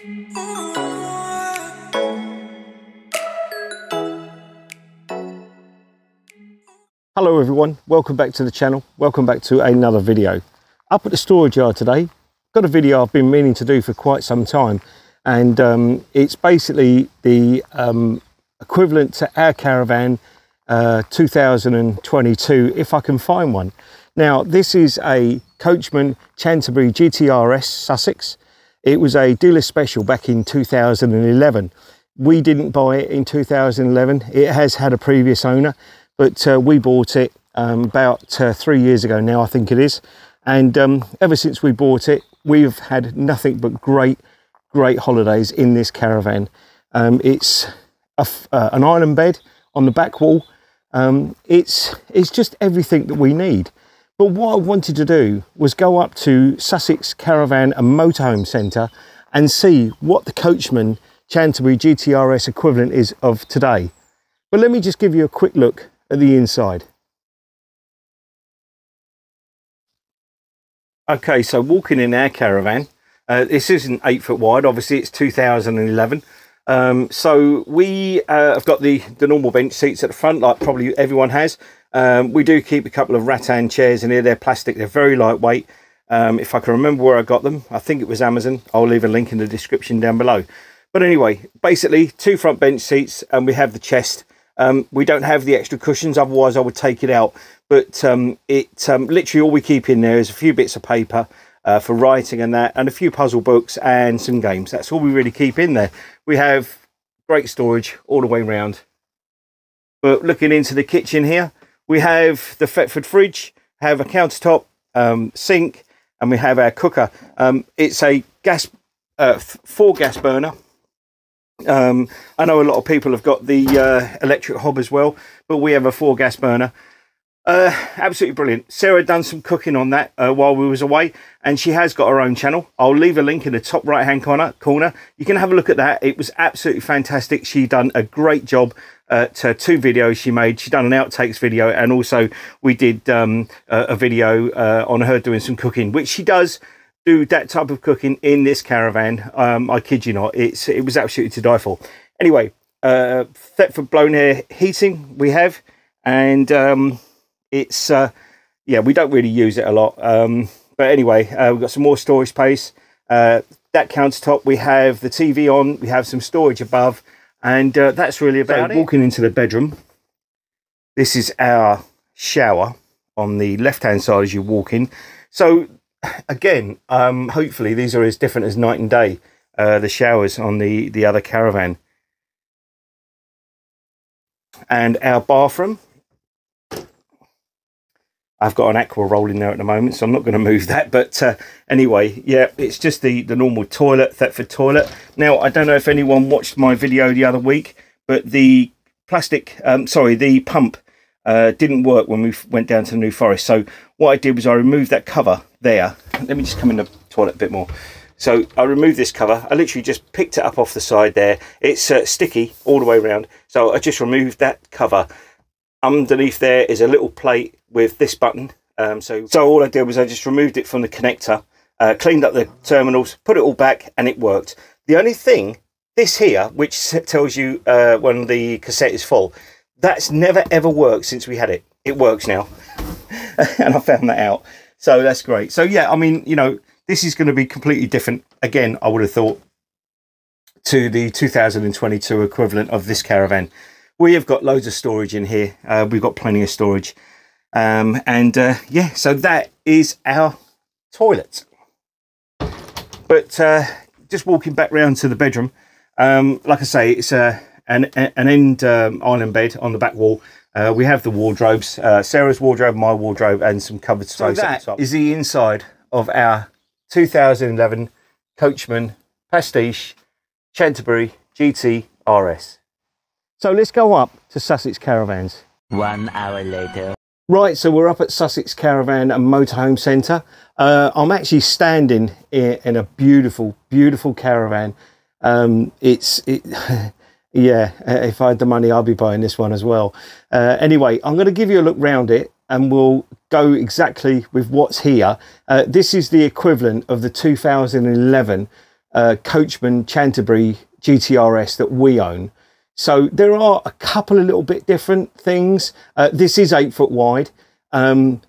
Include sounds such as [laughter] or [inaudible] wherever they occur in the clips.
Hello everyone, welcome back to the channel. Welcome back to another video. Up at the storage yard today, got a video I've been meaning to do for quite some time and um, it's basically the um, equivalent to our caravan uh, 2022 if I can find one. Now this is a Coachman Chanterbury GTRS Sussex. It was a dealer special back in 2011. We didn't buy it in 2011. It has had a previous owner, but uh, we bought it um, about uh, three years ago now, I think it is. And um, ever since we bought it, we've had nothing but great, great holidays in this caravan. Um, it's a, uh, an island bed on the back wall. Um, it's, it's just everything that we need. But what I wanted to do was go up to Sussex Caravan and Motorhome Centre and see what the Coachman Chanterbury GTRS equivalent is of today. But let me just give you a quick look at the inside. Okay, so walking in our caravan, uh, this isn't eight foot wide, obviously it's 2011. Um, so we uh, have got the, the normal bench seats at the front, like probably everyone has. Um, we do keep a couple of rattan chairs in here. They're plastic. They're very lightweight. Um, if I can remember where I got them, I think it was Amazon. I'll leave a link in the description down below. But anyway, basically two front bench seats and we have the chest. Um, we don't have the extra cushions, otherwise I would take it out. But um, it um, literally all we keep in there is a few bits of paper uh, for writing and that, and a few puzzle books and some games. That's all we really keep in there. We have great storage all the way around. But looking into the kitchen here, we have the Thetford fridge, have a countertop, um, sink, and we have our cooker. Um, it's a gas, uh, four gas burner. Um, I know a lot of people have got the uh, electric hob as well, but we have a four gas burner. Uh, absolutely brilliant. Sarah done some cooking on that uh, while we was away, and she has got her own channel. I'll leave a link in the top right hand corner. Corner. You can have a look at that. It was absolutely fantastic. She done a great job at uh, two videos she made. She done an outtakes video, and also we did um, a, a, video uh, on her doing some cooking, which she does do that type of cooking in this caravan. Um, I kid you not. It's it was absolutely to die for. Anyway, uh, Thetford blown air heating we have, and um, it's uh, yeah we don't really use it a lot um, but anyway uh, we've got some more storage space. Uh, that countertop we have the tv on we have some storage above and uh, that's really about so, it. walking into the bedroom this is our shower on the left hand side as you walk in. So again um, hopefully these are as different as night and day uh, the showers on the the other caravan. And our bathroom I've got an Aquaroll in there at the moment, so I'm not going to move that. But uh, anyway, yeah, it's just the, the normal toilet, Thetford toilet. Now, I don't know if anyone watched my video the other week, but the plastic, um, sorry, the pump uh, didn't work when we went down to the New Forest. So what I did was I removed that cover there. Let me just come in the toilet a bit more. So I removed this cover. I literally just picked it up off the side there. It's uh, sticky all the way around. So I just removed that cover underneath there is a little plate with this button. Um, so, so all I did was I just removed it from the connector, uh, cleaned up the terminals, put it all back, and it worked. The only thing, this here, which tells you uh, when the cassette is full, that's never ever worked since we had it. It works now, [laughs] and I found that out. So that's great. So yeah, I mean, you know, this is going to be completely different. Again, I would have thought to the 2022 equivalent of this caravan we have got loads of storage in here. Uh, we've got plenty of storage. Um, and uh, yeah, so that is our toilet. But uh, just walking back round to the bedroom, um, like I say, it's a, an, an end um, island bed on the back wall. Uh, we have the wardrobes, uh, Sarah's wardrobe, my wardrobe, and some covered space. So that is the inside of our 2011 Coachman Pastiche Chanterbury GT RS. So let's go up to Sussex Caravans. One hour later. Right, so we're up at Sussex Caravan and Motorhome Centre. Uh, I'm actually standing in, a beautiful, beautiful caravan. Um, it's, it, [laughs] yeah, if I had the money, I'd be buying this one as well. Uh, anyway, I'm going to give you a look round it and we'll go exactly with what's here. Uh, this is the equivalent of the 2011 uh, Coachman Chanterbury GTRS that we own. So there are a couple of little bit different things. Uh, this is eight foot wide, um,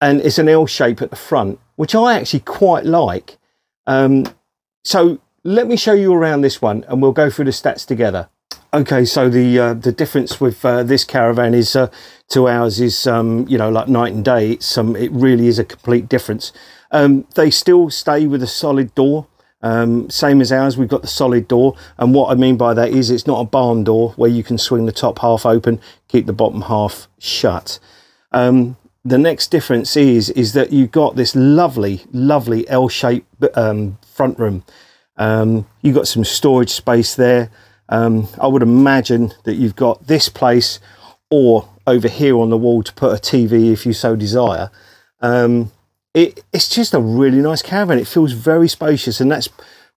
and it's an L shape at the front, which I actually quite like. Um, so let me show you around this one, and we'll go through the stats together. Okay, so the uh, the difference with uh, this caravan is uh, to ours is um, you know like night and day. It's um, it really is a complete difference. Um, they still stay with a solid door, um, same as ours. We've got the solid door, and what I mean by that is it's not a barn door where you can swing the top half open, keep the bottom half shut. Um, the next difference is is that you've got this lovely, lovely L-shaped um, front room. you've got some storage space there. Um, I would imagine that you've got this place or over here on the wall to put a TV if you so desire. Um, it, it's just a really nice caravan. It feels very spacious, and that's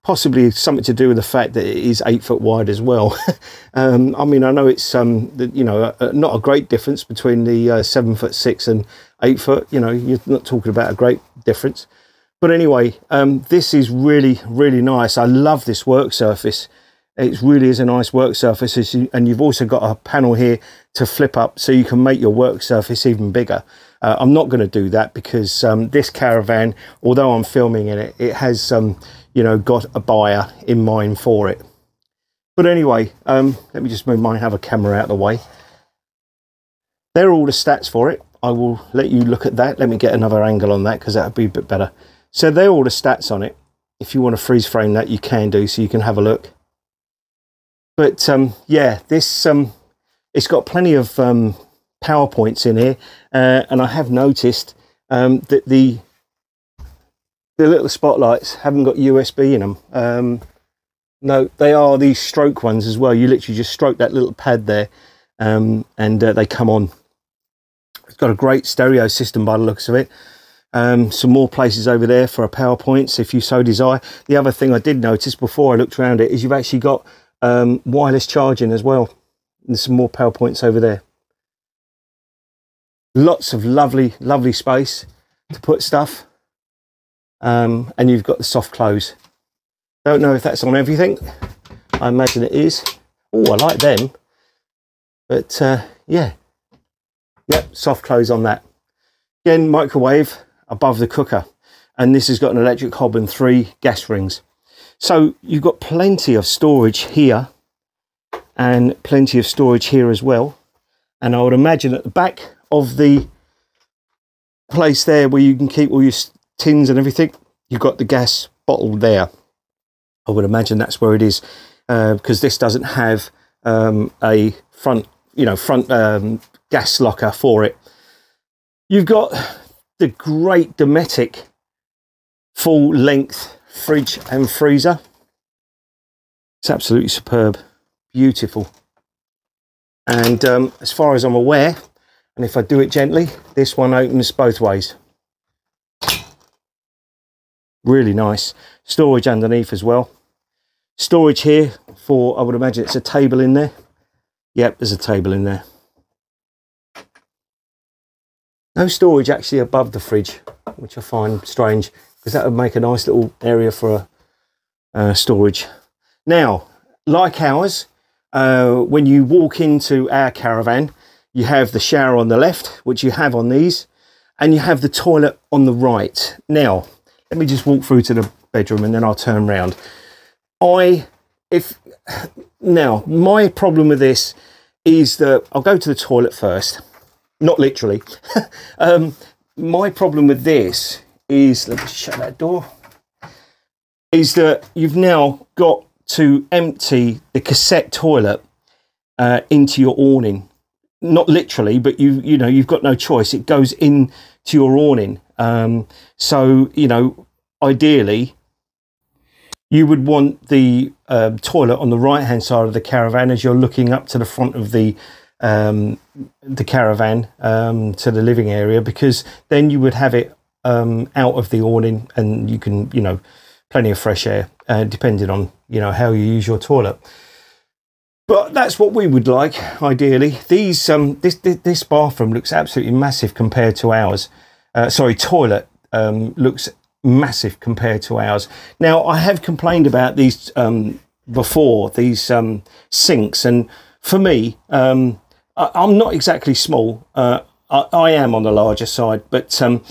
possibly something to do with the fact that it is eight foot wide as well. [laughs] um, I mean, I know it's um, you know not a great difference between the uh, seven foot six and eight foot. You know, you're not talking about a great difference. But anyway, um, this is really really nice. I love this work surface it really is a nice work surface and you've also got a panel here to flip up so you can make your work surface even bigger. Uh, i'm not going to do that because um, this caravan although i'm filming in it it has um, you know got a buyer in mind for it. But anyway um, let me just move my have a camera out of the way. There are all the stats for it. I will let you look at that. Let me get another angle on that because that would be a bit better. So there are all the stats on it. If you want to freeze frame that you can do so you can have a look but um, yeah, this um, it's got plenty of um, powerpoints in here, uh, and I have noticed um, that the the little spotlights haven't got USB in them. Um, no, they are these stroke ones as well. You literally just stroke that little pad there, um, and uh, they come on. It's got a great stereo system by the looks of it. Um, some more places over there for a PowerPoints if you so desire. The other thing I did notice before I looked around it is you've actually got um, wireless charging as well. There's some more power points over there. Lots of lovely, lovely space to put stuff. Um, and you've got the soft close. Don't know if that's on everything. I imagine it is. Oh, I like them. But uh, yeah, yep, soft close on that. Again, microwave above the cooker. And this has got an electric hob and three gas rings. So you've got plenty of storage here and plenty of storage here as well. And I would imagine at the back of the place there where you can keep all your tins and everything, you've got the gas bottle there. I would imagine that's where it is uh, because this doesn't have um, a front, you know, front um, gas locker for it. You've got the great Dometic full length fridge and freezer. It's absolutely superb, beautiful. And um, as far as I'm aware, and if I do it gently, this one opens both ways. Really nice. Storage underneath as well. Storage here for, I would imagine it's a table in there. Yep, there's a table in there. No storage actually above the fridge, which I find strange because that would make a nice little area for uh, storage. Now, like ours, uh, when you walk into our caravan, you have the shower on the left, which you have on these, and you have the toilet on the right. Now, let me just walk through to the bedroom and then I'll turn around. I, if, now, my problem with this is that I'll go to the toilet first, not literally. [laughs] um, my problem with this is let me shut that door. Is that you've now got to empty the cassette toilet uh, into your awning. Not literally but you you know you've got no choice. It goes in to your awning. Um, so you know ideally you would want the uh, toilet on the right hand side of the caravan as you're looking up to the front of the um, the caravan um, to the living area because then you would have it um, out of the awning, and you can, you know, plenty of fresh air, uh, depending on you know how you use your toilet. But that's what we would like, ideally. These um, this this bathroom looks absolutely massive compared to ours. Uh, sorry, toilet um, looks massive compared to ours. Now, I have complained about these um, before, these um, sinks, and for me, um, I, am not exactly small. Uh, I, I, am on the larger side, but um,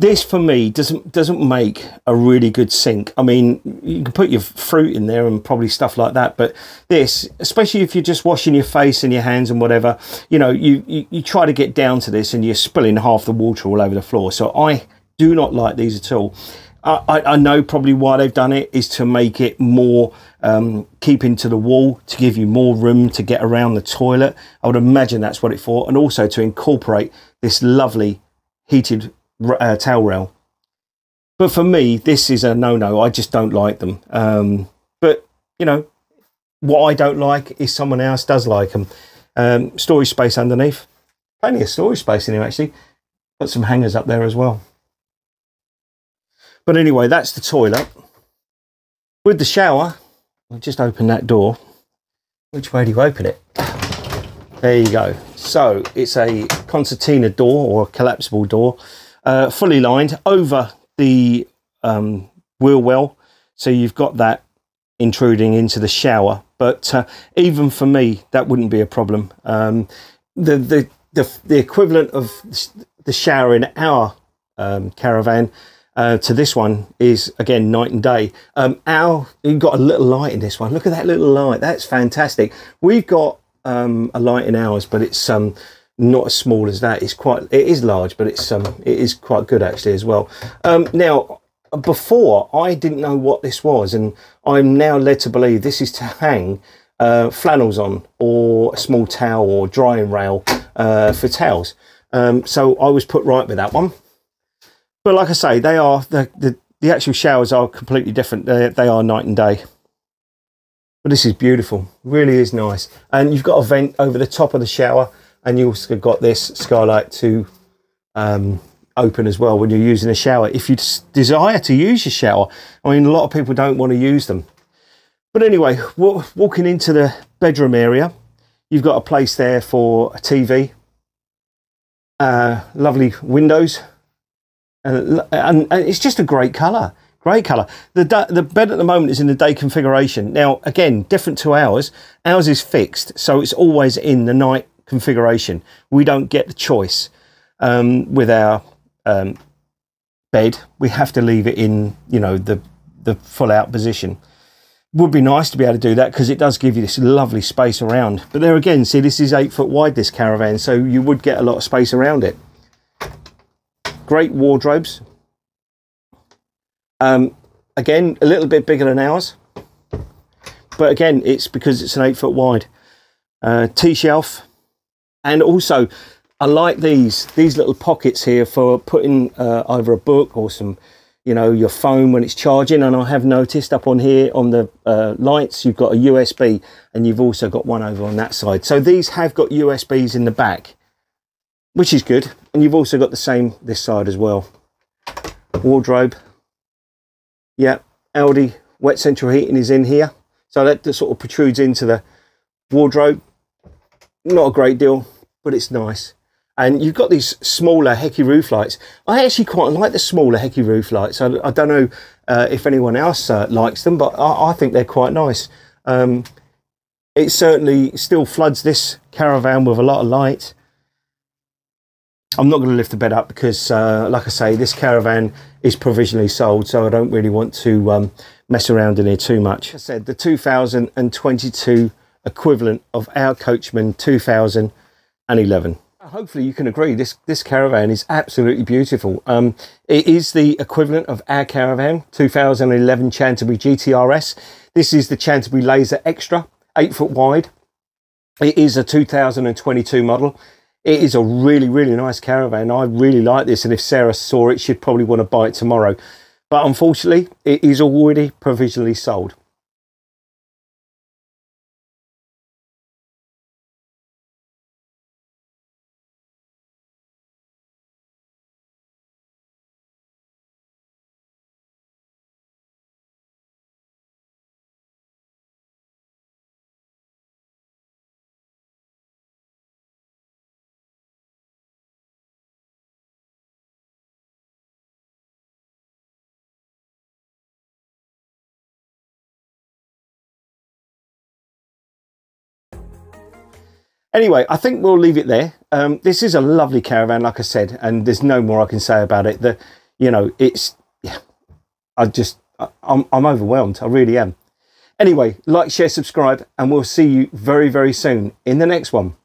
this for me doesn't doesn't make a really good sink. I mean, you can put your fruit in there and probably stuff like that, but this, especially if you're just washing your face and your hands and whatever, you know, you, you, you try to get down to this and you're spilling half the water all over the floor. So I do not like these at all. I, I know probably why they've done it is to make it more um, keeping to the wall, to give you more room to get around the toilet. I would imagine that's what it's for, and also to incorporate this lovely heated uh, towel rail. But for me, this is a no-no. I just don't like them. Um, but you know, what I don't like is someone else does like them. Um, storage space underneath, plenty of storage space in here actually. Got some hangers up there as well. But anyway, that's the toilet. With the shower, I'll just open that door. Which way do you open it? There you go. So it's a concertina door or a collapsible door, uh, fully lined over the um, wheel well. So you've got that intruding into the shower. But uh, even for me, that wouldn't be a problem. Um, the, the, the, the equivalent of the shower in our um, caravan uh, to this one is again night and day. Um, our you've got a little light in this one. Look at that little light. That's fantastic. We've got um, a light in ours, but it's um, not as small as that. It's quite it is large, but it's um, it is quite good actually as well. Um, now before I didn't know what this was, and I'm now led to believe this is to hang uh, flannels on or a small towel or drying rail uh, for towels. Um, so I was put right with that one but like I say, they are the the, the actual showers are completely different. They, they are night and day. But this is beautiful, really is nice. And you've got a vent over the top of the shower, and you also got this skylight to um, open as well when you're using a shower. If you desire to use your shower, I mean, a lot of people don't want to use them. But anyway, walking into the bedroom area, you've got a place there for a TV, uh, lovely windows, and, and, and it's just a great colour. Great colour. The, the bed at the moment is in the day configuration. Now, again, different to ours. Ours is fixed, so it's always in the night configuration. We don't get the choice um, with our um, bed. We have to leave it in, you know, the the full out position. Would be nice to be able to do that because it does give you this lovely space around. But there again, see, this is eight foot wide, this caravan, so you would get a lot of space around it great wardrobes. Um, again, a little bit bigger than ours. But again, it's because it's an eight foot wide. Uh, T-shelf. And also, I like these, these little pockets here for putting uh, either a book or some, you know, your phone when it's charging. And I have noticed up on here on the uh, lights, you've got a USB and you've also got one over on that side. So these have got USBs in the back which is good. And you've also got the same this side as well. Wardrobe. Yeah, Alde wet central heating is in here. So that sort of protrudes into the wardrobe. Not a great deal, but it's nice. And you've got these smaller Heki roof lights. I actually quite like the smaller Heki roof lights. I, I don't know uh, if anyone else uh, likes them, but I, I, think they're quite nice. Um, it certainly still floods this caravan with a lot of light. I'm not going to lift the bed up because, uh, like I say, this caravan is provisionally sold, so I don't really want to um, mess around in here too much. I said the 2022 equivalent of our Coachman 2011. Hopefully you can agree this this caravan is absolutely beautiful. Um, it is the equivalent of our caravan 2011 Chanterbury GTRS. This is the Chanterbury Laser Extra, eight foot wide. It is a 2022 model it is a really, really nice caravan. I really like this. And if Sarah saw it, she'd probably want to buy it tomorrow. But unfortunately, it is already provisionally sold. Anyway, I think we'll leave it there. Um, this is a lovely caravan, like I said, and there's no more I can say about it. The, you know, it's, yeah, I just, I'm, I'm overwhelmed. I really am. Anyway, like, share, subscribe, and we'll see you very, very soon in the next one.